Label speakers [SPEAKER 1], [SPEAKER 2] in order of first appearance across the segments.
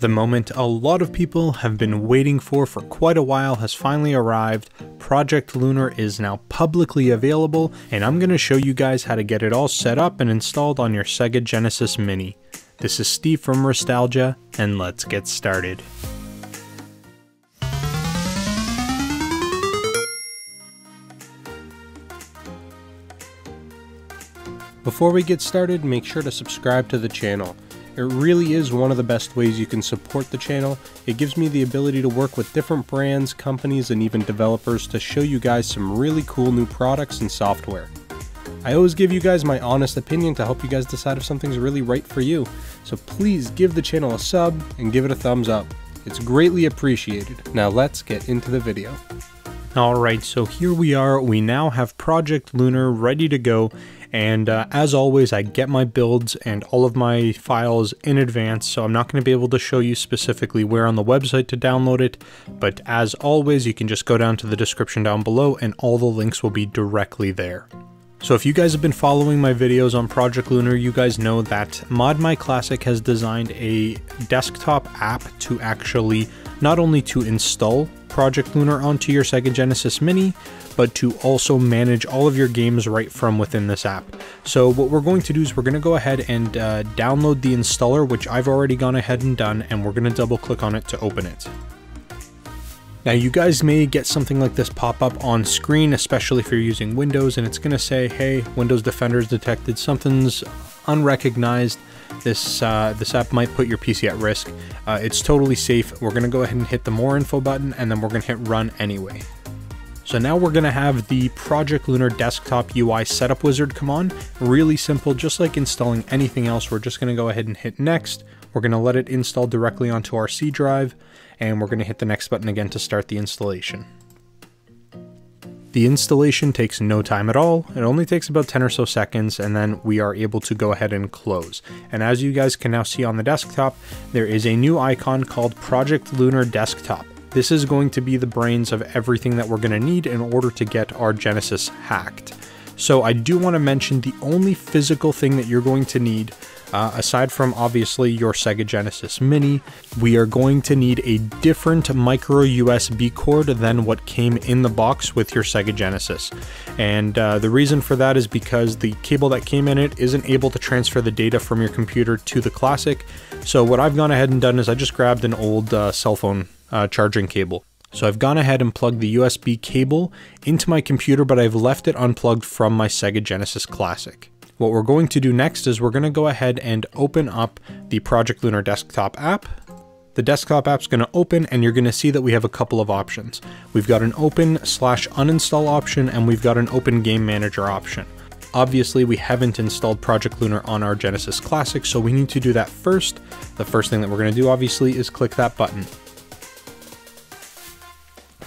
[SPEAKER 1] The moment a lot of people have been waiting for for quite a while has finally arrived. Project Lunar is now publicly available, and I'm going to show you guys how to get it all set up and installed on your Sega Genesis Mini. This is Steve from Restalgia, and let's get started. Before we get started, make sure to subscribe to the channel. It really is one of the best ways you can support the channel. It gives me the ability to work with different brands, companies, and even developers to show you guys some really cool new products and software. I always give you guys my honest opinion to help you guys decide if something's really right for you. So please give the channel a sub and give it a thumbs up. It's greatly appreciated. Now let's get into the video. Alright, so here we are. We now have Project Lunar ready to go and uh, as always, I get my builds and all of my files in advance, so I'm not going to be able to show you specifically where on the website to download it, but as always, you can just go down to the description down below and all the links will be directly there. So if you guys have been following my videos on Project Lunar, you guys know that Mod My Classic has designed a desktop app to actually not only to install Project Lunar onto your Sega Genesis Mini, but to also manage all of your games right from within this app. So what we're going to do is we're going to go ahead and uh, download the installer, which I've already gone ahead and done, and we're going to double click on it to open it. Now you guys may get something like this pop up on screen, especially if you're using Windows, and it's going to say, hey, Windows Defender's detected, something's unrecognized, this uh, this app might put your PC at risk. Uh, it's totally safe. We're going to go ahead and hit the more info button, and then we're going to hit run anyway. So now we're going to have the Project Lunar desktop UI setup wizard come on. Really simple, just like installing anything else. We're just going to go ahead and hit next. We're going to let it install directly onto our C drive, and we're going to hit the next button again to start the installation. The installation takes no time at all, it only takes about 10 or so seconds and then we are able to go ahead and close. And as you guys can now see on the desktop, there is a new icon called Project Lunar Desktop. This is going to be the brains of everything that we're going to need in order to get our Genesis hacked. So I do want to mention the only physical thing that you're going to need uh, aside from obviously your Sega Genesis Mini, we are going to need a different micro USB cord than what came in the box with your Sega Genesis. And uh, the reason for that is because the cable that came in it isn't able to transfer the data from your computer to the Classic. So what I've gone ahead and done is I just grabbed an old uh, cell phone uh, charging cable. So I've gone ahead and plugged the USB cable into my computer, but I've left it unplugged from my Sega Genesis Classic. What we're going to do next is we're going to go ahead and open up the Project Lunar desktop app. The desktop app's going to open and you're going to see that we have a couple of options. We've got an open slash uninstall option and we've got an open game manager option. Obviously, we haven't installed Project Lunar on our Genesis Classic, so we need to do that first. The first thing that we're going to do, obviously, is click that button.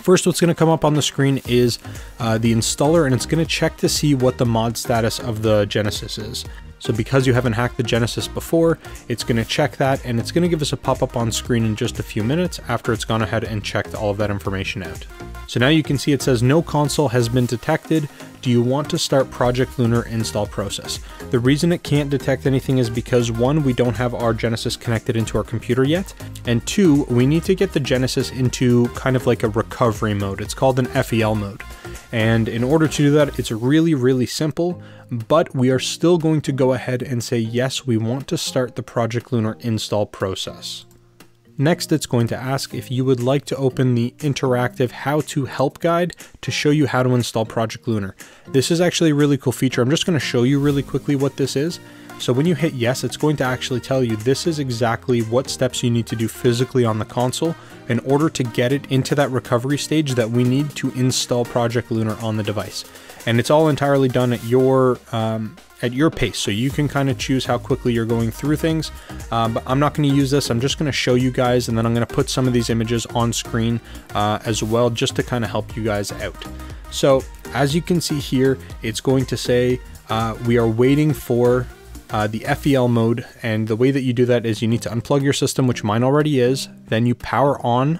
[SPEAKER 1] First, what's going to come up on the screen is uh, the installer, and it's going to check to see what the mod status of the Genesis is. So because you haven't hacked the Genesis before, it's going to check that, and it's going to give us a pop-up on screen in just a few minutes after it's gone ahead and checked all of that information out. So now you can see it says no console has been detected. Do you want to start Project Lunar install process? The reason it can't detect anything is because one, we don't have our Genesis connected into our computer yet, and two, we need to get the Genesis into kind of like a recovery mode. It's called an FEL mode. And in order to do that, it's really, really simple, but we are still going to go ahead and say, yes, we want to start the Project Lunar install process. Next, it's going to ask if you would like to open the interactive how to help guide to show you how to install Project Lunar. This is actually a really cool feature. I'm just going to show you really quickly what this is. So when you hit yes, it's going to actually tell you this is exactly what steps you need to do physically on the console in order to get it into that recovery stage that we need to install Project Lunar on the device. And it's all entirely done at your um, at your pace. So you can kind of choose how quickly you're going through things. Uh, but I'm not going to use this. I'm just going to show you guys and then I'm going to put some of these images on screen uh, as well just to kind of help you guys out. So as you can see here, it's going to say uh, we are waiting for uh, the FEL mode. And the way that you do that is you need to unplug your system, which mine already is. Then you power on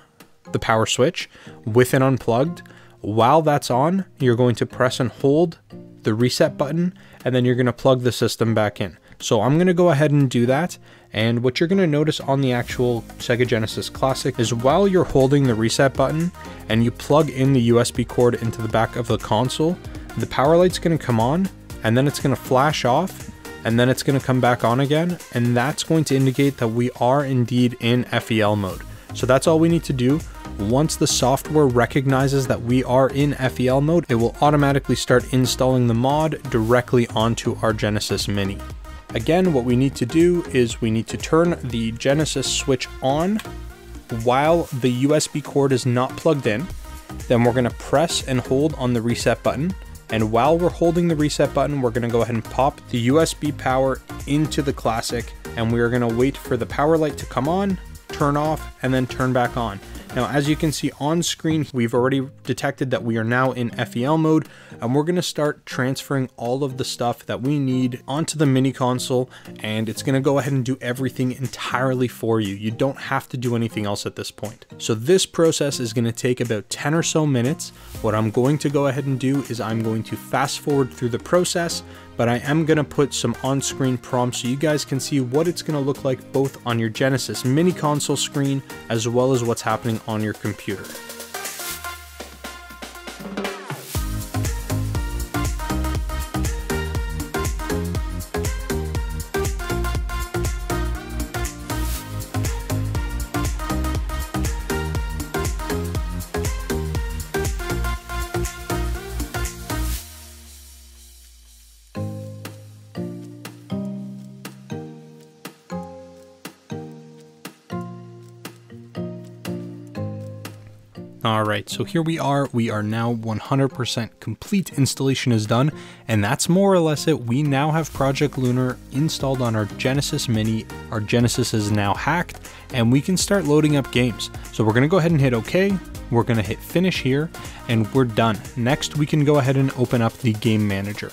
[SPEAKER 1] the power switch with it unplugged. While that's on, you're going to press and hold the reset button, and then you're going to plug the system back in. So I'm going to go ahead and do that. And what you're going to notice on the actual Sega Genesis Classic is while you're holding the reset button and you plug in the USB cord into the back of the console, the power light's going to come on and then it's going to flash off and then it's going to come back on again. And that's going to indicate that we are indeed in FEL mode. So that's all we need to do. Once the software recognizes that we are in FEL mode, it will automatically start installing the mod directly onto our Genesis Mini. Again, what we need to do is we need to turn the Genesis switch on while the USB cord is not plugged in. Then we're going to press and hold on the reset button. And while we're holding the reset button, we're going to go ahead and pop the USB power into the Classic. And we are going to wait for the power light to come on, turn off, and then turn back on. Now, as you can see on screen, we've already detected that we are now in FEL mode, and we're gonna start transferring all of the stuff that we need onto the mini console, and it's gonna go ahead and do everything entirely for you. You don't have to do anything else at this point. So this process is gonna take about 10 or so minutes. What I'm going to go ahead and do is I'm going to fast forward through the process, but I am going to put some on-screen prompts so you guys can see what it's going to look like both on your Genesis mini console screen as well as what's happening on your computer. Alright, so here we are. We are now 100% complete installation is done, and that's more or less it. We now have Project Lunar installed on our Genesis Mini. Our Genesis is now hacked, and we can start loading up games. So we're going to go ahead and hit OK. We're going to hit finish here, and we're done. Next, we can go ahead and open up the game manager.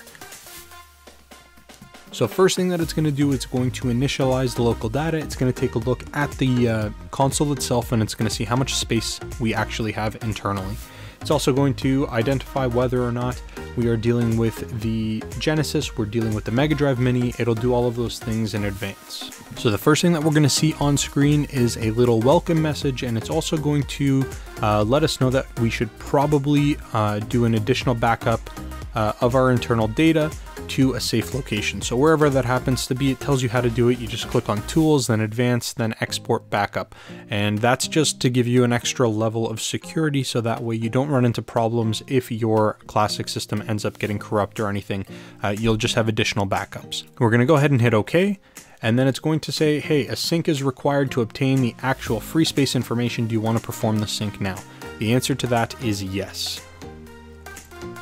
[SPEAKER 1] So first thing that it's going to do, it's going to initialize the local data. It's going to take a look at the uh, console itself and it's going to see how much space we actually have internally. It's also going to identify whether or not we are dealing with the Genesis, we're dealing with the Mega Drive Mini, it'll do all of those things in advance. So the first thing that we're going to see on screen is a little welcome message and it's also going to uh, let us know that we should probably uh, do an additional backup uh, of our internal data to a safe location. So wherever that happens to be, it tells you how to do it. You just click on tools, then advanced, then export backup. And that's just to give you an extra level of security so that way you don't run into problems if your classic system ends up getting corrupt or anything. Uh, you'll just have additional backups. We're going to go ahead and hit OK and then it's going to say, hey, a sync is required to obtain the actual free space information. Do you want to perform the sync now? The answer to that is yes.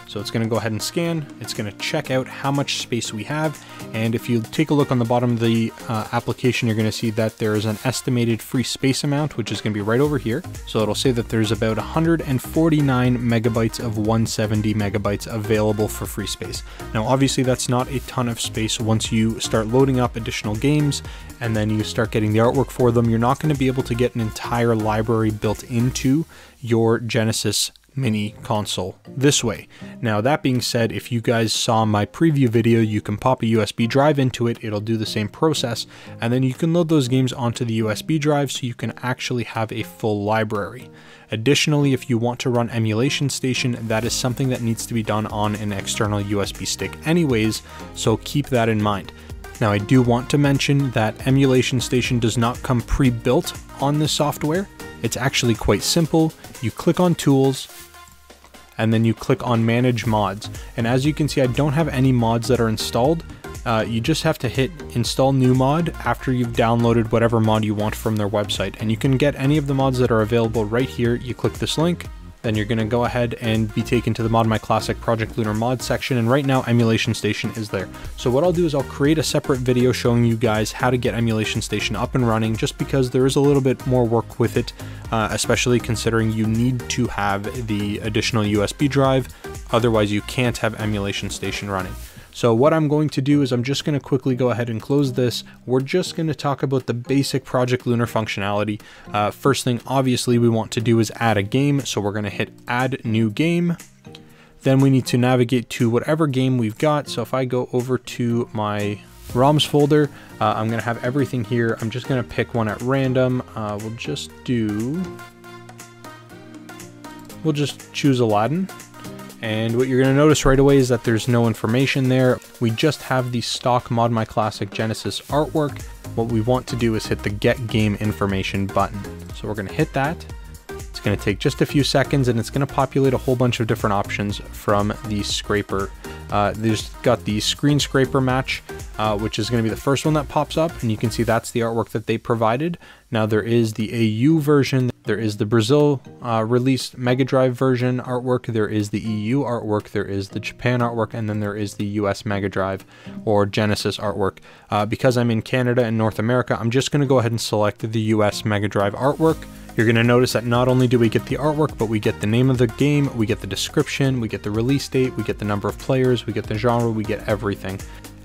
[SPEAKER 1] So it's going to go ahead and scan, it's going to check out how much space we have, and if you take a look on the bottom of the uh, application, you're going to see that there is an estimated free space amount, which is going to be right over here. So it'll say that there's about 149 megabytes of 170 megabytes available for free space. Now obviously that's not a ton of space once you start loading up additional games and then you start getting the artwork for them, you're not going to be able to get an entire library built into your Genesis mini console this way. Now that being said, if you guys saw my preview video, you can pop a USB drive into it, it'll do the same process, and then you can load those games onto the USB drive so you can actually have a full library. Additionally, if you want to run Emulation Station, that is something that needs to be done on an external USB stick anyways, so keep that in mind. Now I do want to mention that Emulation Station does not come pre-built on this software. It's actually quite simple. You click on Tools, and then you click on manage mods. And as you can see, I don't have any mods that are installed. Uh, you just have to hit install new mod after you've downloaded whatever mod you want from their website. And you can get any of the mods that are available right here. You click this link, then you're going to go ahead and be taken to the Mod My Classic Project Lunar mod section, and right now Emulation Station is there. So what I'll do is I'll create a separate video showing you guys how to get Emulation Station up and running, just because there is a little bit more work with it, uh, especially considering you need to have the additional USB drive, otherwise you can't have Emulation Station running. So what I'm going to do is I'm just going to quickly go ahead and close this. We're just going to talk about the basic Project Lunar functionality. Uh, first thing, obviously, we want to do is add a game. So we're going to hit add new game. Then we need to navigate to whatever game we've got. So if I go over to my ROMs folder, uh, I'm going to have everything here. I'm just going to pick one at random. Uh, we'll just do... We'll just choose Aladdin. And what you're going to notice right away is that there's no information there. We just have the stock Mod My Classic Genesis artwork. What we want to do is hit the Get Game Information button. So we're going to hit that. It's going to take just a few seconds and it's going to populate a whole bunch of different options from the scraper. Uh, there's got the screen scraper match, uh, which is going to be the first one that pops up, and you can see that's the artwork that they provided. Now there is the AU version, there is the Brazil uh, released Mega Drive version artwork, there is the EU artwork, there is the Japan artwork, and then there is the US Mega Drive or Genesis artwork. Uh, because I'm in Canada and North America, I'm just going to go ahead and select the US Mega Drive artwork. You're going to notice that not only do we get the artwork, but we get the name of the game, we get the description, we get the release date, we get the number of players, we get the genre, we get everything.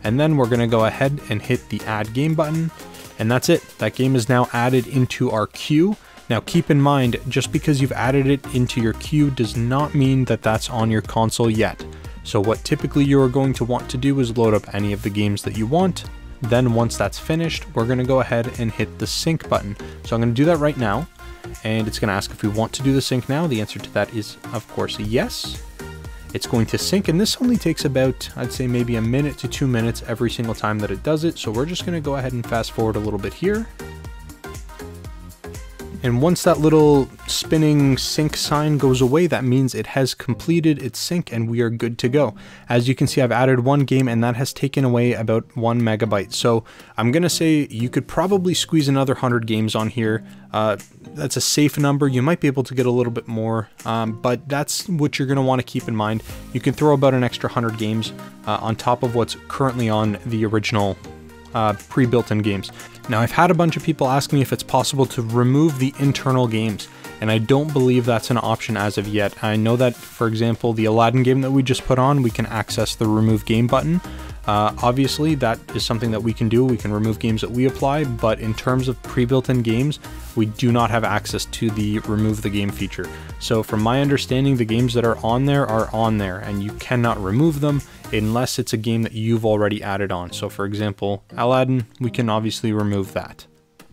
[SPEAKER 1] And then we're going to go ahead and hit the add game button. And that's it. That game is now added into our queue. Now keep in mind, just because you've added it into your queue does not mean that that's on your console yet. So what typically you are going to want to do is load up any of the games that you want. Then once that's finished, we're going to go ahead and hit the sync button. So I'm to do that right now and it's going to ask if we want to do the sync now. The answer to that is, of course, yes. It's going to sync, and this only takes about, I'd say maybe a minute to two minutes every single time that it does it. So we're just going to go ahead and fast forward a little bit here. And once that little spinning sync sign goes away, that means it has completed its sync and we are good to go. As you can see, I've added one game and that has taken away about one megabyte. So I'm to say you could probably squeeze another 100 games on here. Uh, that's a safe number. You might be able to get a little bit more, um, but that's what you're want to keep in mind. You can throw about an extra 100 games uh, on top of what's currently on the original uh, pre-built in games. Now I've had a bunch of people ask me if it's possible to remove the internal games and I don't believe that's an option as of yet. I know that for example the Aladdin game that we just put on we can access the remove game button uh, obviously, that is something that we can do. We can remove games that we apply, but in terms of pre-built-in games, we do not have access to the remove the game feature. So from my understanding, the games that are on there are on there, and you cannot remove them unless it's a game that you've already added on. So for example, Aladdin, we can obviously remove that.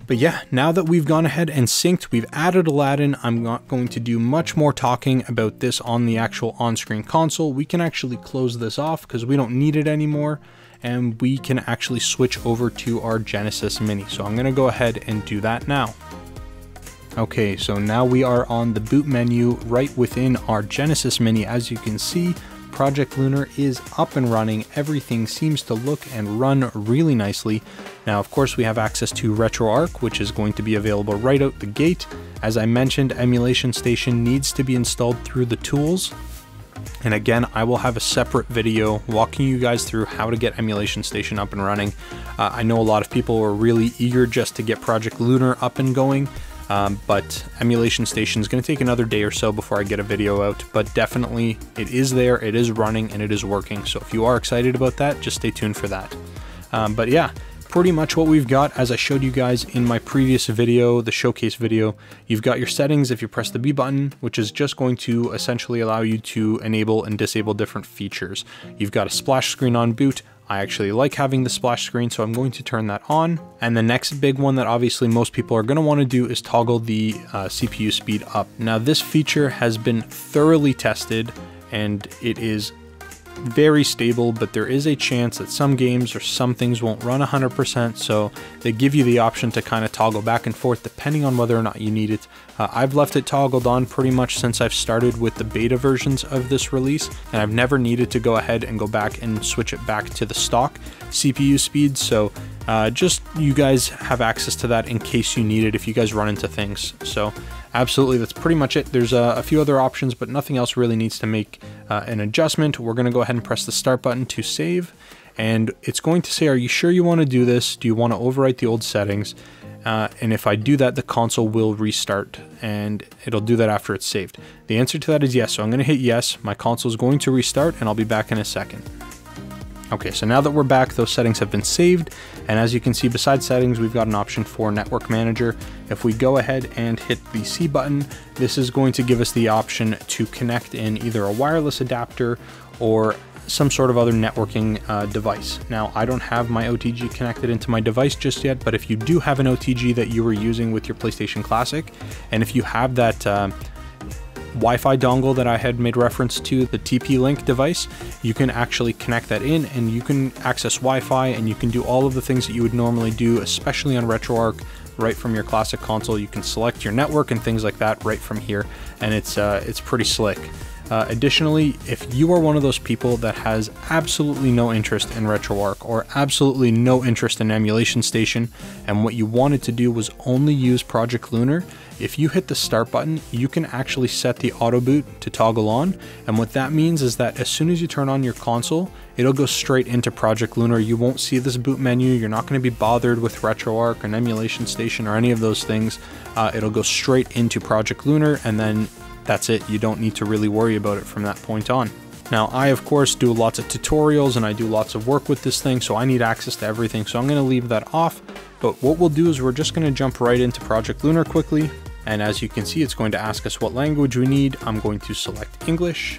[SPEAKER 1] But yeah, now that we've gone ahead and synced, we've added Aladdin, I'm not going to do much more talking about this on the actual on-screen console. We can actually close this off because we don't need it anymore and we can actually switch over to our Genesis Mini. So I'm gonna go ahead and do that now. Okay, so now we are on the boot menu right within our Genesis Mini. As you can see, Project Lunar is up and running. Everything seems to look and run really nicely. Now, of course, we have access to RetroArch, which is going to be available right out the gate. As I mentioned, Emulation Station needs to be installed through the tools. And again, I will have a separate video walking you guys through how to get Emulation Station up and running. Uh, I know a lot of people were really eager just to get Project Lunar up and going. Um, but Emulation Station is going to take another day or so before I get a video out, but definitely it is there, it is running, and it is working. So if you are excited about that, just stay tuned for that. Um, but yeah, pretty much what we've got as I showed you guys in my previous video, the showcase video. You've got your settings if you press the B button, which is just going to essentially allow you to enable and disable different features. You've got a splash screen on boot, I actually like having the splash screen, so I'm going to turn that on. And the next big one that obviously most people are going to want to do is toggle the uh, CPU speed up. Now this feature has been thoroughly tested and it is very stable, but there is a chance that some games or some things won't run 100%, so they give you the option to kind of toggle back and forth depending on whether or not you need it. Uh, I've left it toggled on pretty much since I've started with the beta versions of this release, and I've never needed to go ahead and go back and switch it back to the stock CPU speed, so uh, just you guys have access to that in case you need it if you guys run into things. So absolutely, that's pretty much it. There's a, a few other options, but nothing else really needs to make uh, an adjustment. We're going to go ahead and press the start button to save. And it's going to say, are you sure you want to do this? Do you want to overwrite the old settings? Uh, and if I do that, the console will restart and it'll do that after it's saved. The answer to that is yes. So I'm going to hit yes. My console is going to restart and I'll be back in a second. Okay, so now that we're back, those settings have been saved. And as you can see, besides settings, we've got an option for network manager. If we go ahead and hit the C button, this is going to give us the option to connect in either a wireless adapter or some sort of other networking uh, device. Now, I don't have my OTG connected into my device just yet, but if you do have an OTG that you were using with your PlayStation Classic, and if you have that uh, Wi-Fi dongle that I had made reference to, the TP-Link device, you can actually connect that in and you can access Wi-Fi and you can do all of the things that you would normally do, especially on RetroArch, right from your classic console. You can select your network and things like that right from here, and it's uh, it's pretty slick. Uh, additionally, if you are one of those people that has absolutely no interest in RetroArch or absolutely no interest in Emulation Station, and what you wanted to do was only use Project Lunar, if you hit the start button, you can actually set the auto boot to toggle on. And what that means is that as soon as you turn on your console, it'll go straight into Project Lunar. You won't see this boot menu. You're not going to be bothered with RetroArch and Emulation Station or any of those things. Uh, it'll go straight into Project Lunar and then that's it. You don't need to really worry about it from that point on. Now, I of course do lots of tutorials and I do lots of work with this thing, so I need access to everything, so I'm going to leave that off. But what we'll do is we're just going to jump right into Project Lunar quickly. And as you can see, it's going to ask us what language we need. I'm going to select English.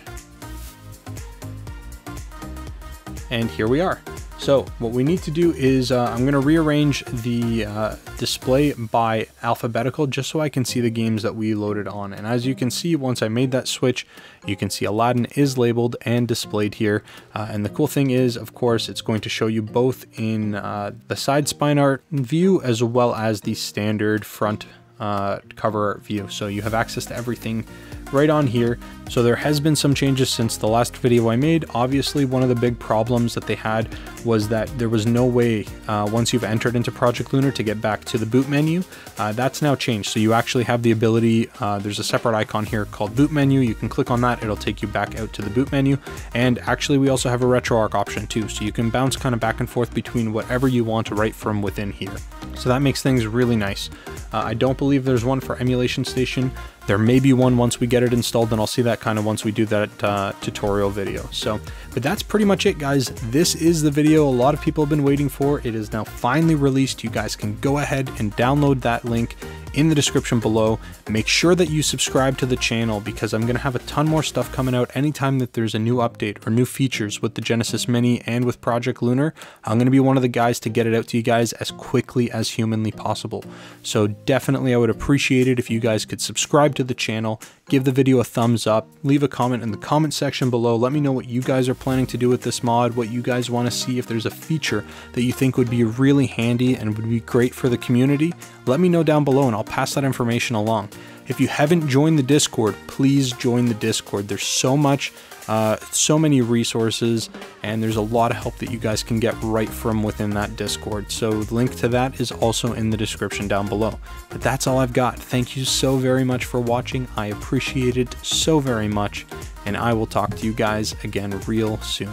[SPEAKER 1] And here we are. So what we need to do is uh, I'm going to rearrange the uh, display by alphabetical just so I can see the games that we loaded on. And as you can see, once I made that switch, you can see Aladdin is labeled and displayed here. Uh, and the cool thing is, of course, it's going to show you both in uh, the side spine art view as well as the standard front uh, cover art view. So you have access to everything right on here. So there has been some changes since the last video I made. Obviously, one of the big problems that they had was that there was no way uh, once you've entered into Project Lunar to get back to the boot menu. Uh, that's now changed. So you actually have the ability, uh, there's a separate icon here called boot menu. You can click on that. It'll take you back out to the boot menu. And actually we also have a RetroArch option too. So you can bounce kind of back and forth between whatever you want right from within here. So that makes things really nice. Uh, I don't believe there's one for Emulation Station. There may be one once we get it installed, and I'll see that kind of once we do that uh, tutorial video. So, but that's pretty much it, guys. This is the video a lot of people have been waiting for. It is now finally released. You guys can go ahead and download that link in the description below. Make sure that you subscribe to the channel because I'm going to have a ton more stuff coming out anytime that there's a new update or new features with the Genesis Mini and with Project Lunar. I'm going to be one of the guys to get it out to you guys as quickly as humanly possible. So definitely I would appreciate it if you guys could subscribe to the channel, give the video a thumbs up, leave a comment in the comment section below. Let me know what you guys are planning to do with this mod, what you guys want to see, if there's a feature that you think would be really handy and would be great for the community. Let me know down below and I'll pass that information along. If you haven't joined the Discord, please join the Discord. There's so much, uh, so many resources, and there's a lot of help that you guys can get right from within that Discord. So the link to that is also in the description down below. But that's all I've got. Thank you so very much for watching. I appreciate it so very much, and I will talk to you guys again real soon.